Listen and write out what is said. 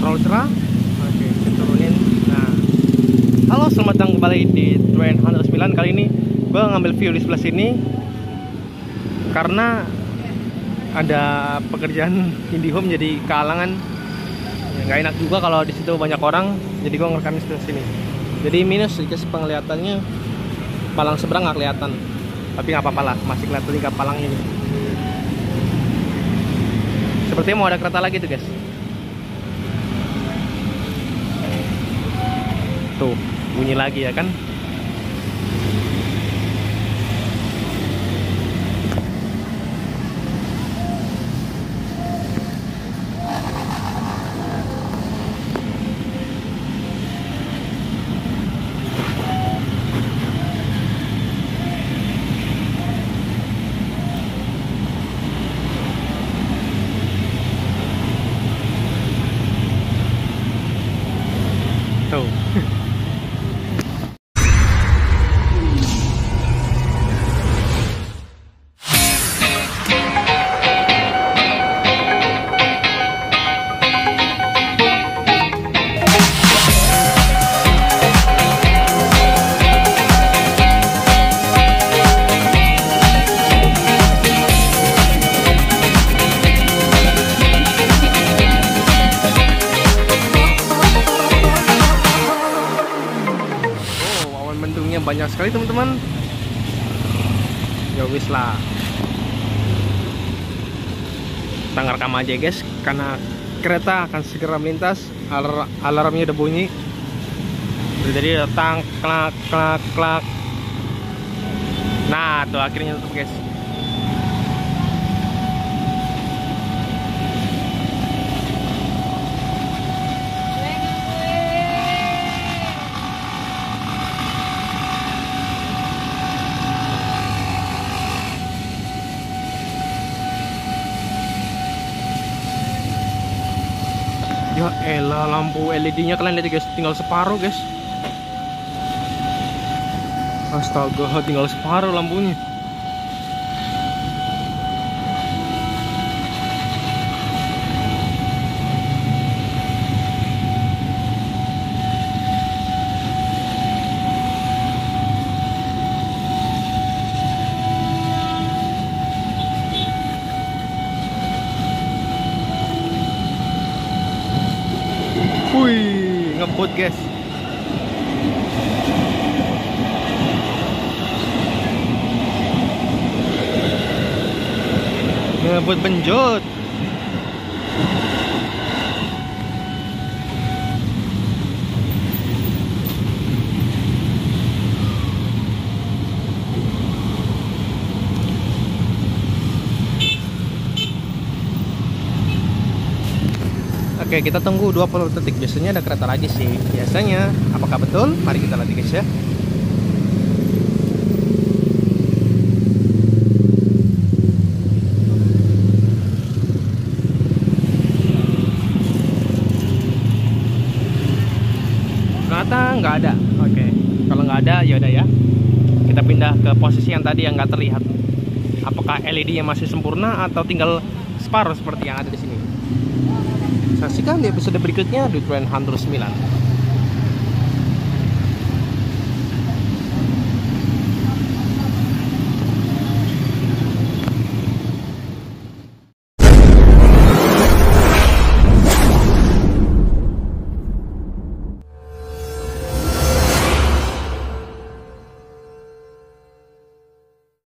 cerah oke turunin. Nah. Halo selamat datang kembali di Train 109 kali ini gue ngambil view di sebelah sini. Karena ada pekerjaan IndiHome jadi kehalangan. Ya, nggak enak juga kalau di situ banyak orang. Jadi gue ngerekam di sini. Jadi minus sedikit penglihatannya. Palang seberang nggak kelihatan. Tapi nggak apa-apa lah masih kelihatan tingkat palang ini sepertinya mau ada kereta lagi tuh guys tuh bunyi lagi ya kan? Tuh banyak sekali teman-teman. Ya wis lah. Kita ngerekam aja guys, karena kereta akan segera melintas. Alar alarmnya udah bunyi. Jadi datang klak klak klak. Nah, tuh akhirnya tutup guys. Ya elah lampu LED-nya kalian lihat guys, tinggal separuh guys. Astaga, tinggal separuh lampunya. ui, ngập Uy, ngembut guys. Ngembut benjut. Oke, kita tunggu 20 detik. Biasanya ada kereta lagi sih. Biasanya. Apakah betul? Mari kita lihat guys ya. Ternyata nggak ada. Oke. Kalau nggak ada, ya udah ya. Kita pindah ke posisi yang tadi yang nggak terlihat. Apakah LED-nya masih sempurna atau tinggal separuh seperti yang ada di sini? Saksikan di episode berikutnya di Trend Hunter 9.